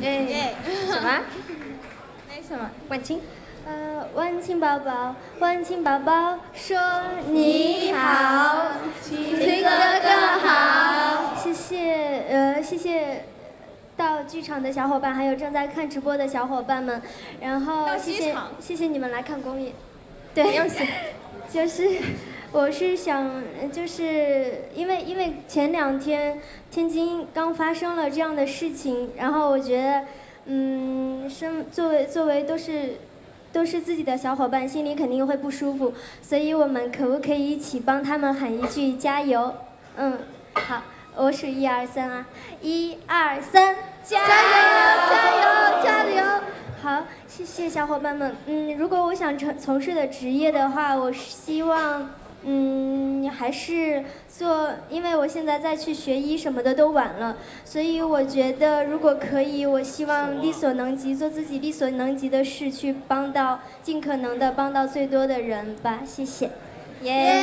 耶，什么？那什么？万青。呃，万青宝宝，万青宝宝说你好，青哥哥好。谢谢，呃，谢谢到剧场的小伙伴，还有正在看直播的小伙伴们，然后到谢谢谢谢你们来看公演。对，就是我是想，就是因为因为前两天天津刚发生了这样的事情，然后我觉得，嗯，身作为作为都是都是自己的小伙伴，心里肯定会不舒服，所以我们可不可以一起帮他们喊一句加油？嗯，好，我数一二三啊，一二三，加油，加油，加油！好，谢谢小伙伴们。嗯，如果我想从从事的职业的话，我希望，嗯，还是做，因为我现在再去学医什么的都晚了，所以我觉得如果可以，我希望力所能及，做自己力所能及的事，去帮到尽可能的帮到最多的人吧。谢谢。耶、